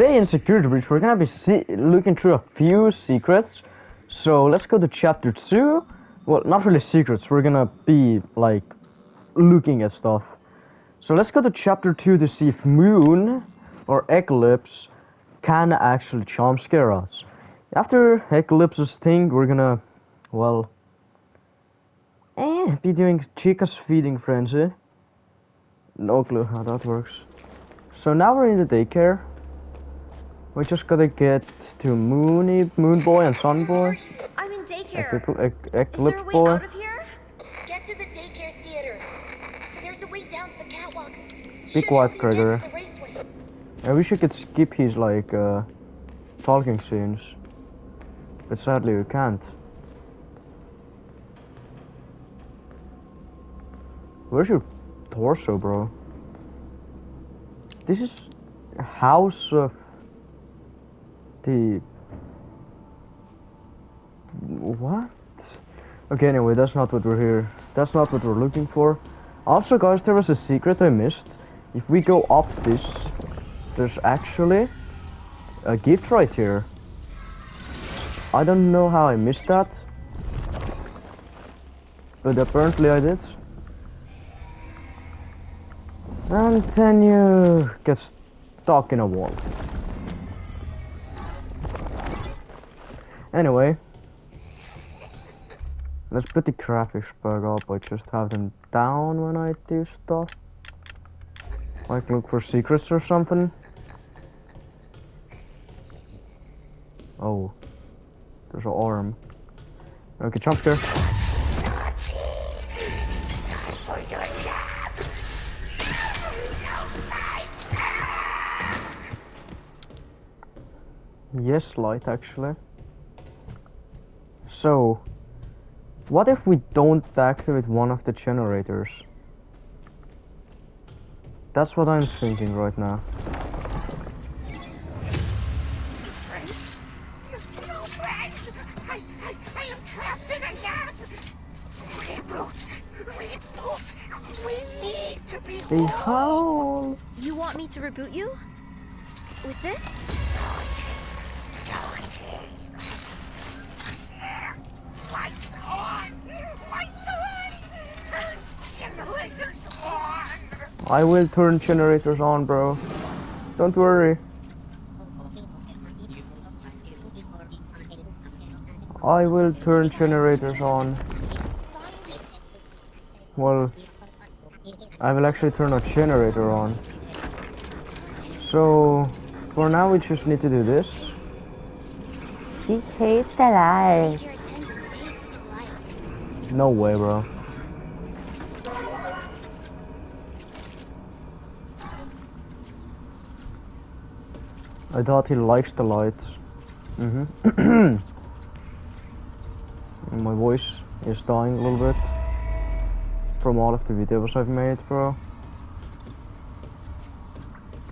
today in Security Breach we're gonna be looking through a few secrets. So let's go to chapter 2. Well, not really secrets, we're gonna be like looking at stuff. So let's go to chapter 2 to see if Moon or Eclipse can actually charm scare us. After Eclipse's thing, we're gonna, well, eh, be doing Chica's feeding frenzy. No clue how that works. So now we're in the daycare. We just gotta get to Moony, Moon Boy and Sun Boy. I'm in daycare. Eclipse, Eclipse Is there a way Boy. out of here? Get to the daycare theater. There's a way down to the catwalks. Be Should quiet, help you get to Gregor. I wish you could skip his like uh, talking scenes, but sadly you can't. Where's your torso, bro? This is House of the what? Okay, anyway, that's not what we're here. That's not what we're looking for. Also, guys, there was a secret I missed. If we go up this, there's actually a gift right here. I don't know how I missed that, but apparently I did. And then you get stuck in a wall. Anyway, let's put the graphics back up. I just have them down when I do stuff. Like look for secrets or something. Oh, there's an arm. Okay, jump scare. Yes, light actually. So, what if we don't activate one of the generators? That's what I'm thinking right now. No, Frank! I, I, I am trapped in a net! Reboot! Reboot! We need to be The howl. You want me to reboot you? With this? I will turn generators on, bro. Don't worry. I will turn generators on. Well, I will actually turn a generator on. So, for now we just need to do this. She hates the light. Hates the light. No way, bro. I thought he likes the lights. Mm-hmm. My voice is dying a little bit from all of the videos I've made, bro.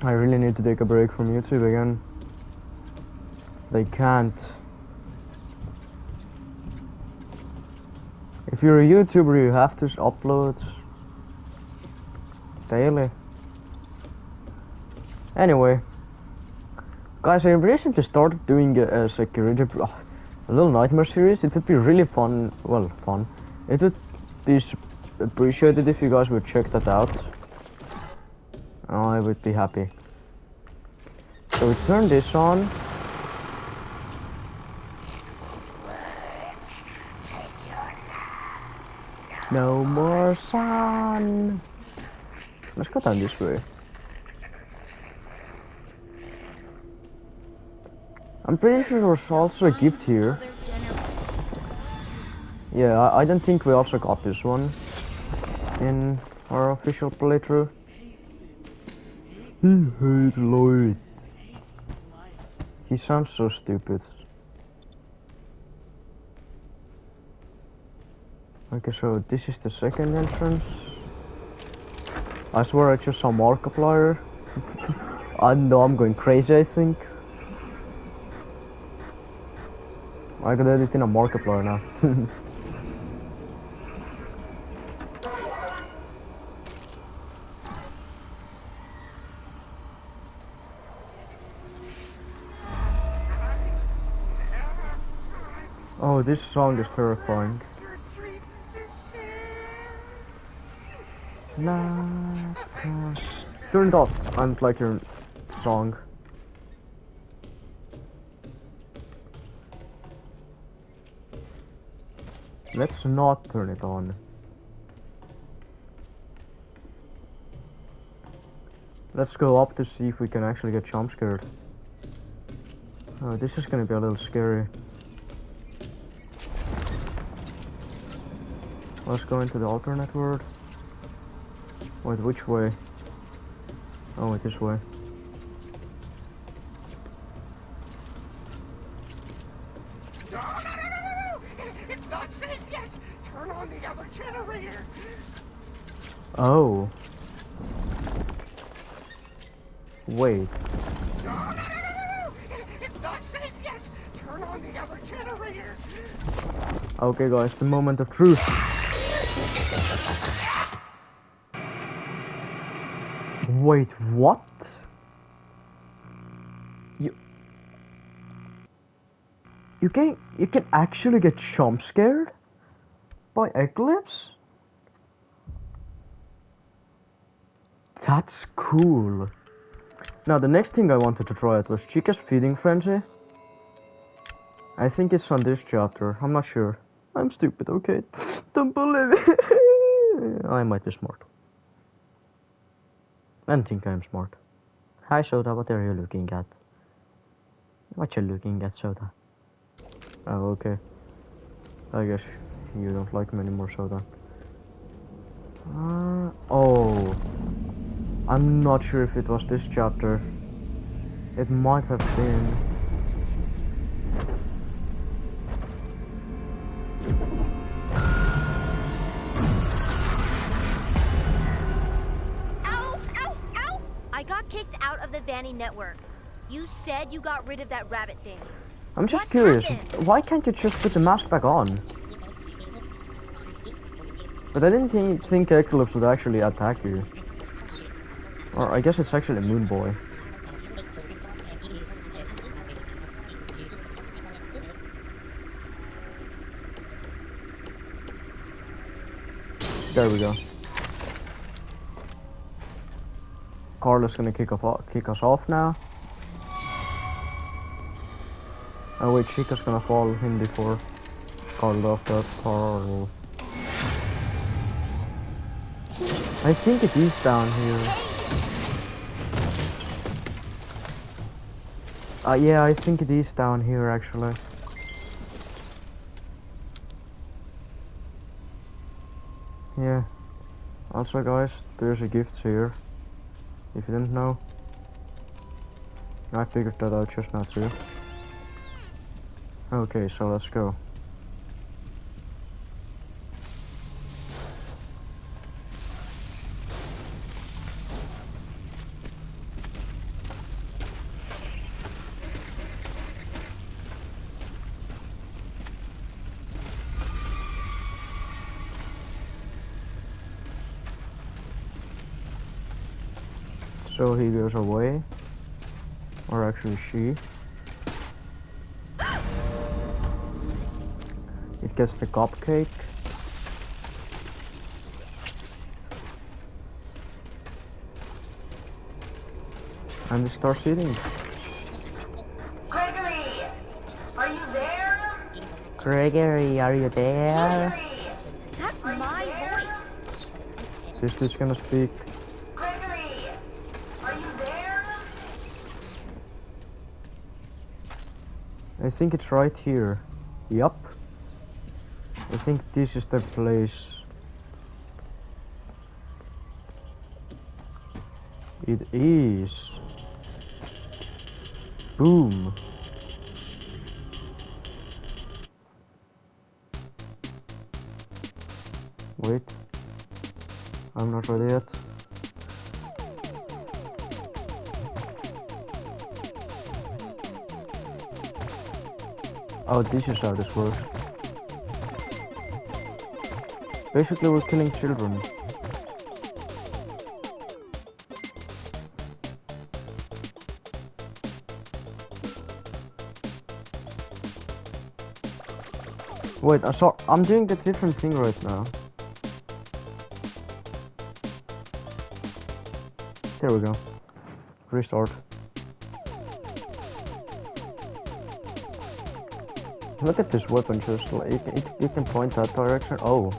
I really need to take a break from YouTube again. They can't. If you're a YouTuber, you have to upload daily. Anyway, guys, I really recently started doing a, a security, a little nightmare series. It would be really fun. Well, fun. It would be appreciated if you guys would check that out. I would be happy. So we turn this on. No more sun. Let's go down this way. I'm pretty sure there's also a gift here. Yeah, I, I don't think we also got this one in our official playthrough. He hates light. He sounds so stupid. Okay, so this is the second entrance. I swear I just saw Markiplier. I know I'm going crazy, I think. I could have this in a Markiplier now. oh, this song is terrifying. Turn it off. I'm like your song. Let's not turn it on. Let's go up to see if we can actually get jump scared. Oh, this is gonna be a little scary. Let's go into the alternate world. Wait, which way? Oh, wait, this way. No, no, no, no, no, no! It's not safe yet! Turn on the other generator! Oh. Wait. No, no, no! It's not safe yet! Turn on the other generator! Okay, guys, the moment of truth. Wait, what? You You can you can actually get jump scared by Eclipse? That's cool. Now the next thing I wanted to try it was Chica's feeding frenzy. I think it's on this chapter. I'm not sure. I'm stupid, okay? Don't believe it. I might be smart. I think I'm smart. Hi Soda, what are you looking at? What are you looking at, Soda? Oh, okay. I guess you don't like me anymore, Soda. Uh, oh. I'm not sure if it was this chapter. It might have been. Ow! Ow! Ow! I got kicked out of the Vanny network. You said you got rid of that rabbit thing. I'm just What curious. happened? Why can't you just put the mask back on? But I didn't think, think Eclipse would actually attack you. Or I guess it's actually Moon Boy. There we go. Carlos gonna kick off kick us off now. Oh wait, Chica's gonna fall in before Carl off that Carl. I think it is down here. Uh, yeah, I think it is down here actually. Yeah. Also guys, there's a gift here. If you didn't know. I figured that out just now too. Okay, so let's go. Goes away. Or actually she. It gets the cupcake. And it starts eating. Gregory, are you there? Gregory, are you there? Gregory, That's Are you my there? voice. Sister's gonna speak. Gregory, are you there? I think it's right here. Yup. I think this is the place. It is. Boom. Wait. I'm not ready yet. Oh, this is how this works. Basically, we're killing children. Wait, I saw. I'm doing a different thing right now. There we go. Restart. Look at this weapon, just like it, it, you can point that direction. Oh,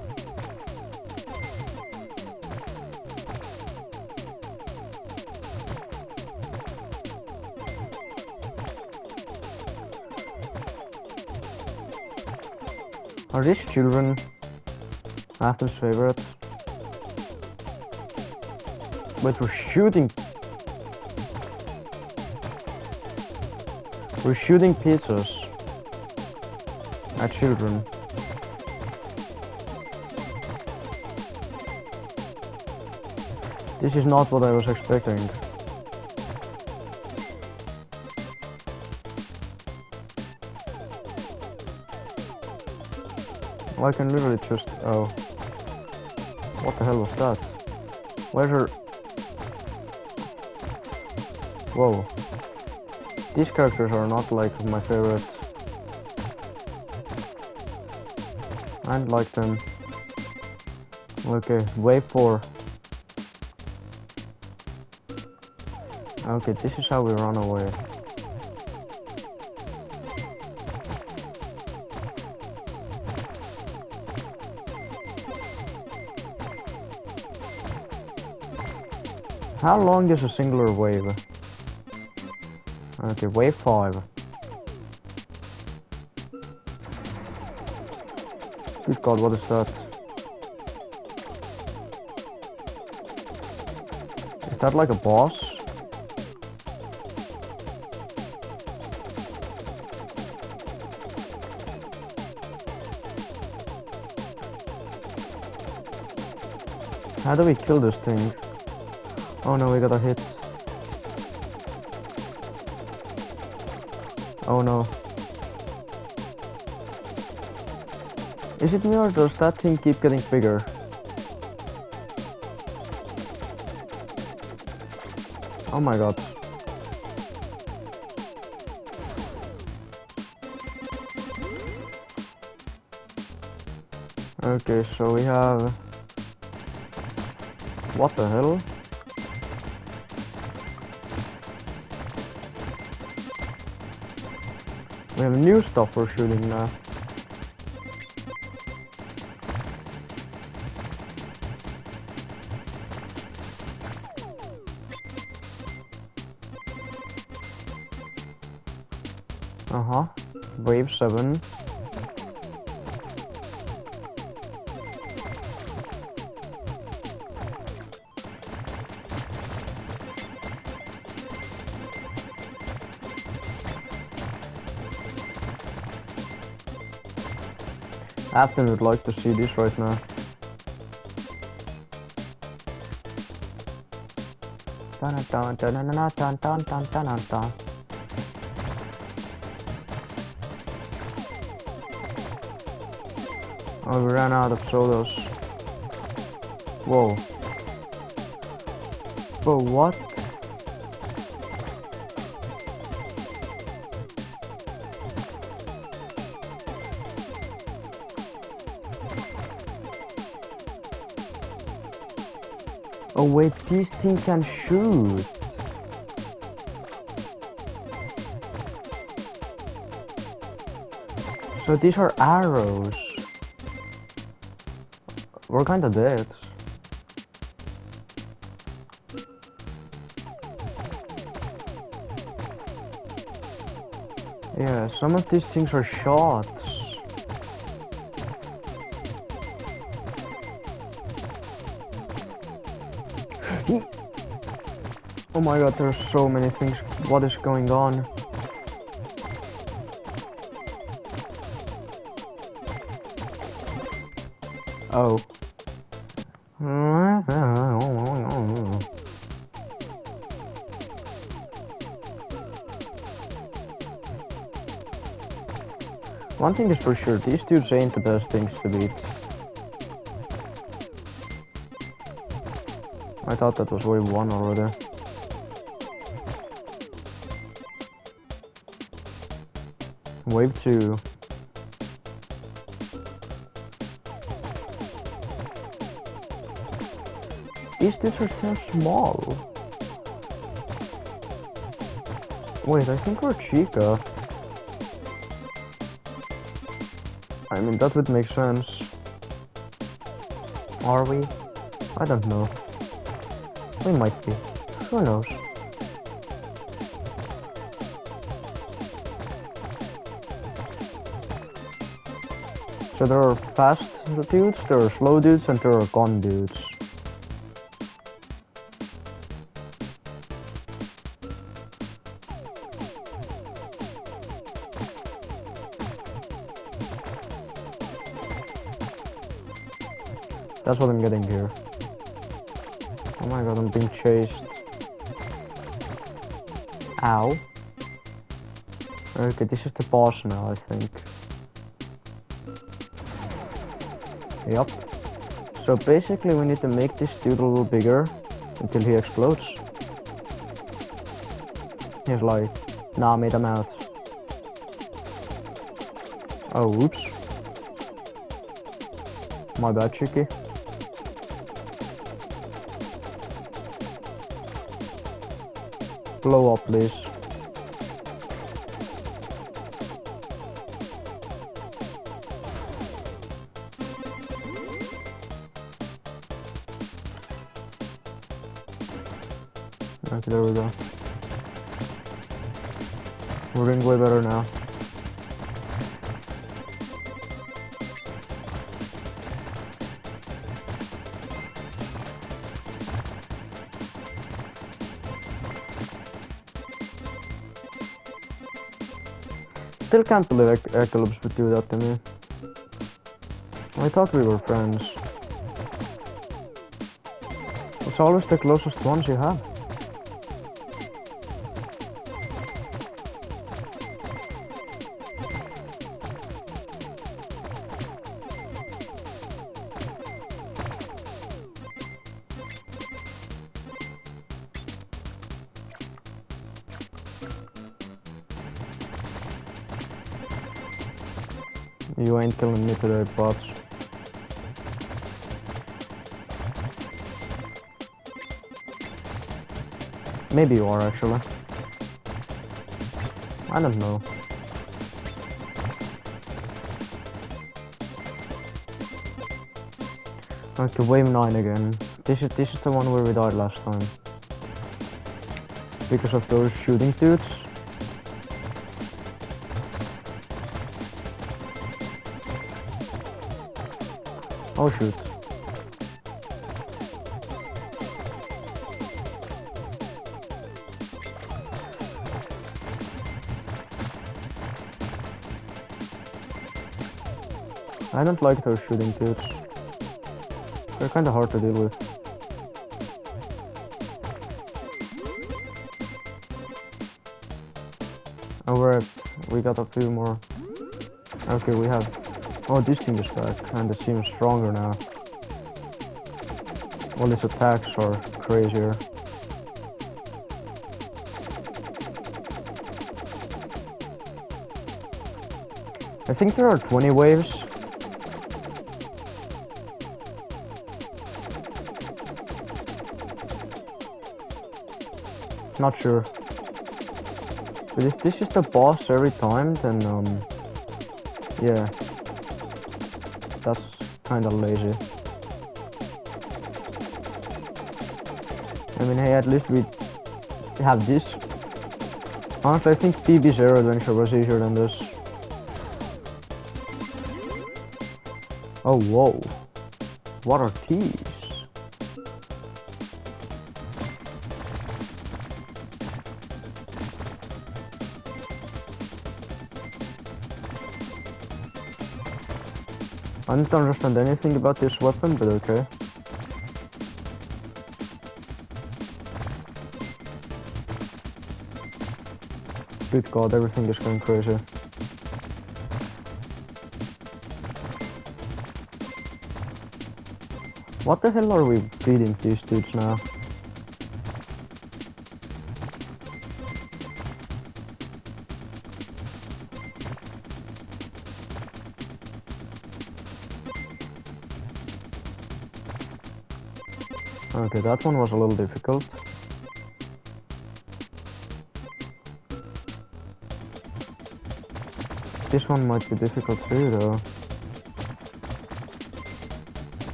Are these children Afton's favorites? But we're shooting. We're shooting pizzas at children. This is not what I was expecting. I can literally just... Oh. What the hell was that? Where's her... Whoa. These characters are not like my favorites. I like them. Okay, wave 4. Okay, this is how we run away. How long is a singular wave? Okay, wave 5. God, what is that? Is that like a boss? How do we kill this thing? Oh no, we got a hit. Oh no. Is it me or does that thing keep getting bigger? Oh my god. Okay, so we have... What the hell? We have new stuff we're shooting now. Wave 7. Afton would like to see this right now. Dun dun dun dun dun dun dun dun dun dun dun. Oh, ran out of sodas. Whoa. But what? Oh wait, these things can shoot. So these are arrows. We're kinda dead. Yeah, some of these things are shots. Oh my god, there's so many things. What is going on? Oh. One thing is for sure, these dudes ain't the best things to beat. I thought that was wave 1 already. Wave 2. These dudes are so small. Wait, I think we're Chica. I mean, that would make sense. Are we? I don't know. We might be. Who knows? So there are fast dudes, there are slow dudes, and there are gun dudes. That's what I'm getting here. Oh my god, I'm being chased. Ow. Okay, this is the boss now, I think. Yep. So basically we need to make this dude a little bigger until he explodes. He's like, nah, made him out. Oh, oops. My bad, Chicky. Blow up, please. Okay, there we go. We're doing way better now. Still can't believe Eclipse would do that to me. I thought we were friends. It's always the closest ones you have. Maybe you are actually. I don't know. Okay, wave 9 again. This is this is the one where we died last time. Because of those shooting dudes. Oh shoot. I don't like those shooting dudes. They're kinda hard to deal with. Alright, we got a few more. Okay, we have Oh, this team is back, and it seems stronger now. All its attacks are crazier. I think there are 20 waves. Not sure. But if this is the boss every time, then um, yeah, that's kind of lazy. I mean, hey, at least we have this. Honestly, I think BB's Air Adventure was easier than this. Oh, whoa. What are these? I don't understand anything about this weapon, but okay. Good god, everything is going crazy. What the hell are we beating these dudes now? Okay, that one was a little difficult. This one might be difficult too, though.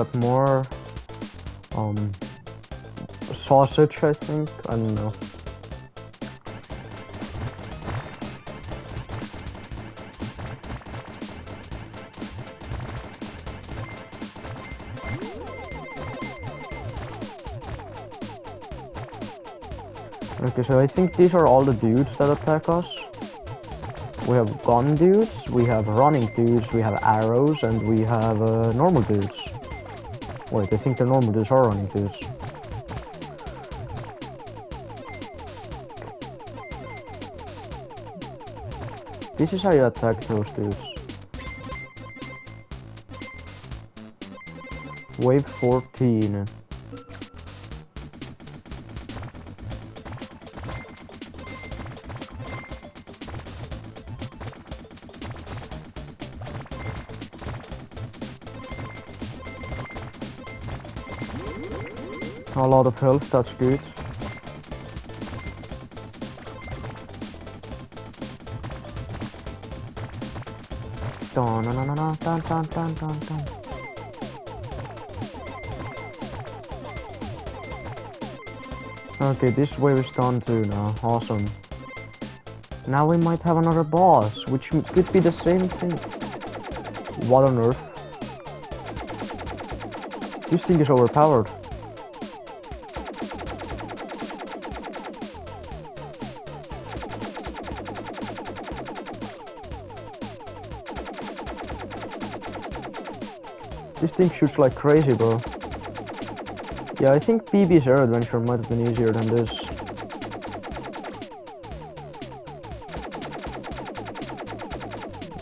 Got more um sausage I think. I don't know. Okay, so I think these are all the dudes that attack us. We have gun dudes, we have running dudes, we have arrows, and we have uh, normal dudes. Wait, I think the normal dudes are running dudes. This is how you attack those dudes. Wave 14. A lot of health, that's good. Dun, dun, dun, dun, dun, dun, dun, dun. Okay, this wave is done too now. Awesome. Now we might have another boss, which could be the same thing. What on earth? This thing is overpowered. Thing shoots like crazy, bro. Yeah, I think BB's Air Adventure might have been easier than this.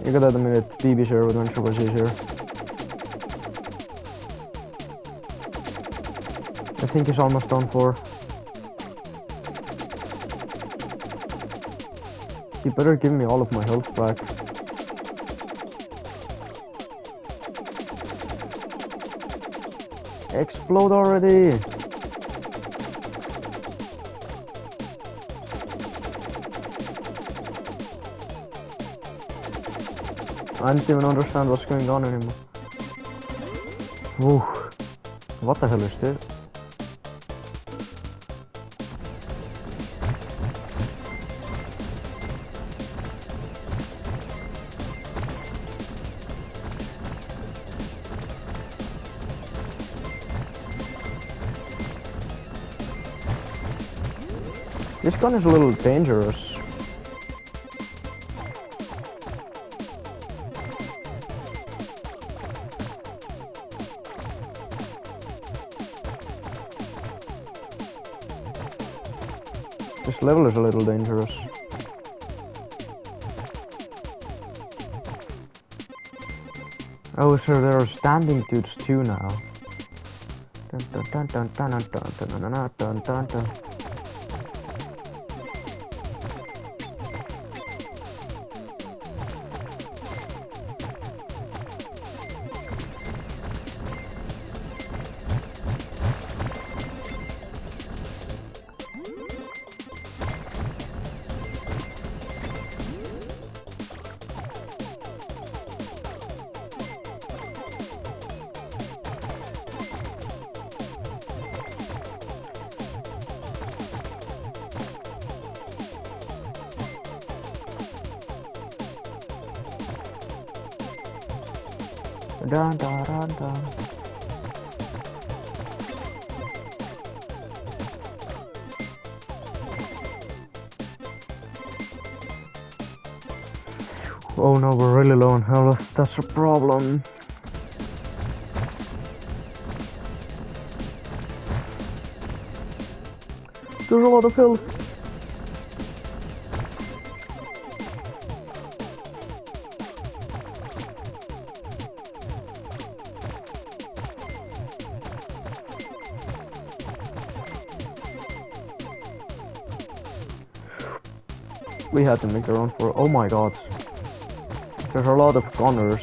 You gotta admit it, BB's Air Adventure was easier. I think it's almost done for. You better give me all of my health back. Explode already! I don't even understand what's going on anymore. Ooh. What the hell is this? This gun is a little dangerous. This level is a little dangerous. Oh, so there are standing dudes too now. Dun, dun, dun, Dun, dun, dun, dun. Oh no, we're really low on health. That's a problem. There's a lot of health. We had to make the run for. Oh my god. There's a lot of gunners.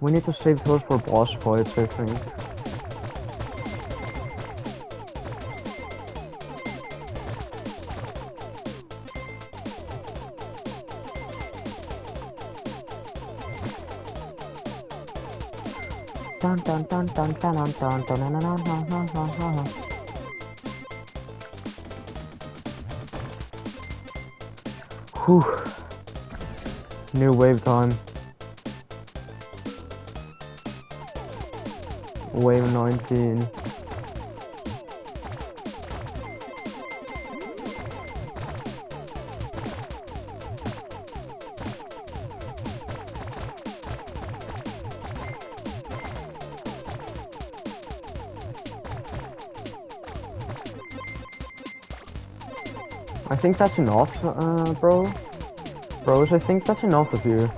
We need to save those for boss fights, I think. Dun. Whew. New wave time. Wave 19. Think that's enough, uh, bro. Bros, I think that's enough of you.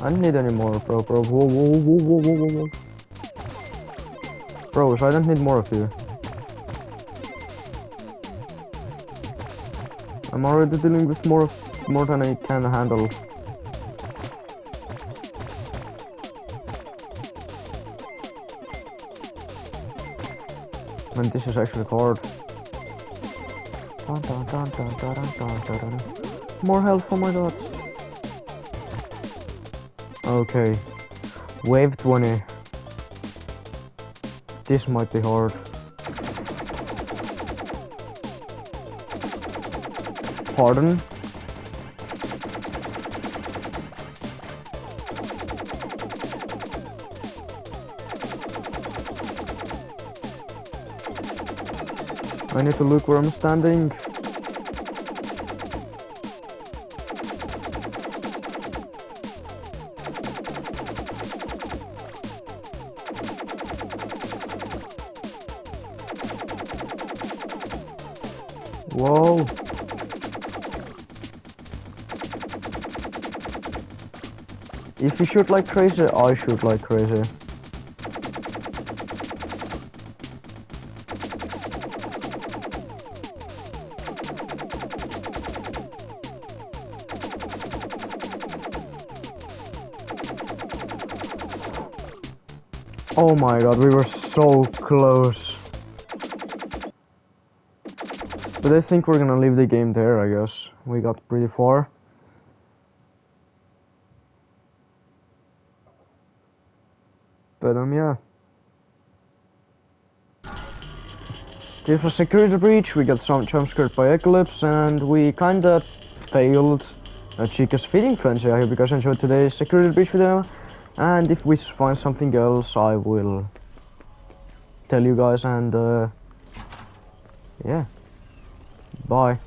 I don't need any more, bro, bro. Whoa, whoa, whoa, whoa, whoa, whoa, whoa. Bros, I don't need more of you. I'm already dealing with more more than I can handle. And this is actually hard. More health, oh my god. Okay. Wave 20. This might be hard. Pardon? I need to look where I'm standing. Whoa. If you shoot like crazy, I shoot like crazy. Oh my god, we were so close. But I think we're gonna leave the game there, I guess. We got pretty far. But um, yeah. This was Security Breach, we got some jump scared by Eclipse, and we kinda failed a Chica's feeding frenzy. I hope you guys enjoyed today's Security Breach video. And if we find something else, I will tell you guys, and uh, yeah. Bye.